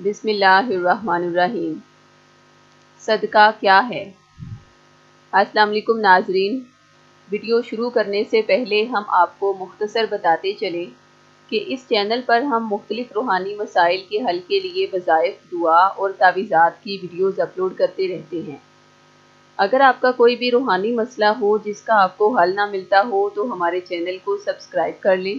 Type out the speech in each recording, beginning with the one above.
बिसमीम सदका क्या है? अस्सलाम वालेकुम नाजरीन। वीडियो शुरू करने से पहले हम आपको मुख्तसर बताते चलें कि इस चैनल पर हम मुख्तलिफ़ रूहानी मसाइल के हल के लिए वज़ाइफ, दुआ और तावीज़ात की वीडियोज़ अपलोड करते रहते हैं। अगर आपका कोई भी रूहानी मसला हो जिसका आपको हल ना मिलता हो तो हमारे चैनल को सब्सक्राइब कर लें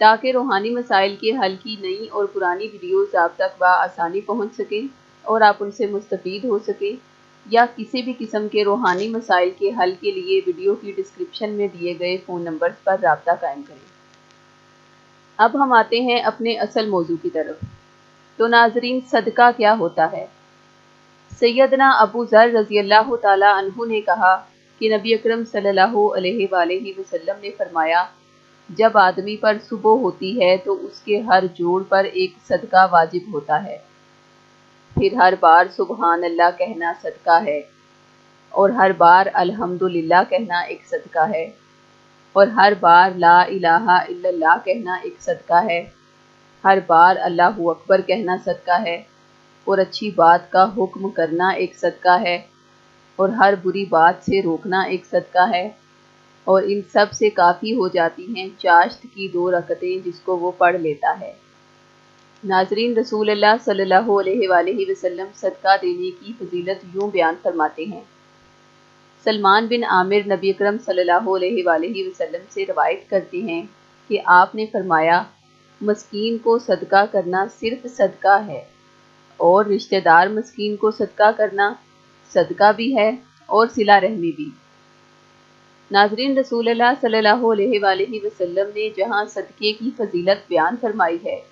ताकि रूहानी मसाइल के हल की नई और पुरानी वीडियोज़ आप तक आसानी पहुँच सकें और आप उनसे मुस्तफ़ हो सकें, या किसी भी किस्म के रूहानी मसाइल के हल के लिए वीडियो की डिस्क्रिप्शन में दिए गए फ़ोन नंबर्स पर रबता कायम करें। अब हम आते हैं अपने असल मौजू की तरफ़। तो नाजरीन, सदका क्या होता है? सैदना अबू ज़र रज़ी अल्लाह तु ने कहा कि नबी अकरम सल्लल्लाहु अलैहि ने फरमाया जब आदमी पर सुबह होती है तो उसके हर जोड़ पर एक सदका वाजिब होता है। फिर हर बार सुबहान अल्लाह कहना सदका है और हर बार अल्हम्दुलिल्लाह कहना एक सदका है और हर बार ला इलाहा इल्लल्लाह कहना एक सदका है। हर बार अल्लाह अकबर कहना सदका है और अच्छी बात का हुक्म करना एक सदका है और हर बुरी बात से रोकना एक सदका है। और इन सबसे काफ़ी हो जाती हैं चाश्त की दो रकतें जिसको वो पढ़ लेता है। नाजरीन रसूल अल्लाह सल्लल्लाहु वसल्लम सदका देने की फजीलत यूँ बयान फरमाते हैं। सलमान बिन आमिर नबी अकरम सल्लल्लाहु अलैहि वसल्लम से रवायत करते हैं कि आपने फरमाया, मस्कीन को सदका करना सिर्फ़ सदका है और रिश्तेदार मस्कीन को सदका करना सदका भी है और सिला रहमी भी। नाजरीन रसूल सल्लल्लाहु वसल्लम ने जहाँ सदक़े की फजीलत बयान फरमाई है,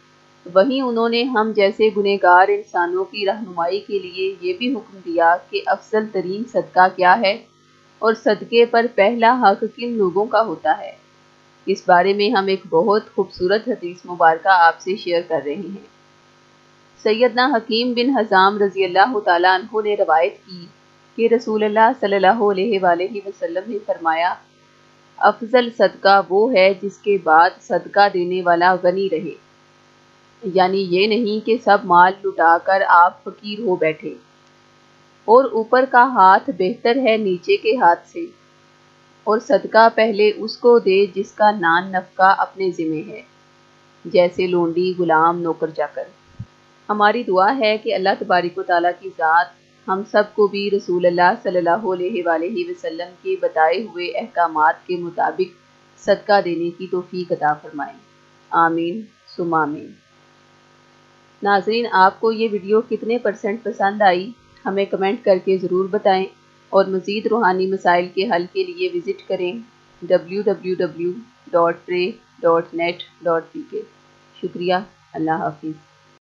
वहीं उन्होंने हम जैसे गुनहगार इंसानों की रहनुमाई के लिए ये भी हुक्म दिया कि अफजल तरीन सदका क्या है और सदक़े पर पहला हक किन लोगों का होता है। इस बारे में हम एक बहुत खूबसूरत हदीस मुबारक आपसे शेयर कर रहे हैं। सैदना हकीम बिन हज़ाम रज़ी अल्लाह तु ने रवायत की कि रसूल अलैहि वसल्लम ने फरमाया, अफजल सदका वो है जिसके बाद सदका देने वाला गनी रहे। यानी ये नहीं कि सब माल लुटाकर आप फकीर हो बैठे। और ऊपर का हाथ बेहतर है नीचे के हाथ से। और सदका पहले उसको दे जिसका नान नफका अपने ज़िम्मे है, जैसे लोंडी, गुलाम, नौकर जाकर। हमारी दुआ है कि अल्लाह तबारिक ताली की ज़ात हम सबको भी रसूल अल्लाह सल्लल्लाहु अलैहि वसल्लम के बताए हुए अहकाम के मुताबिक सदका देने की तोफ़ी अता फ़रमाएँ। आमीन सुमामीन नाजरीन, आपको ये वीडियो कितने परसेंट पसंद आई, हमें कमेंट करके ज़रूर बताएँ और मज़ीद रूहानी मसाइल के हल के लिए विज़िट करें W W W dot dot net dot P K. शुक्रिया, अल्लाह हाफिज़।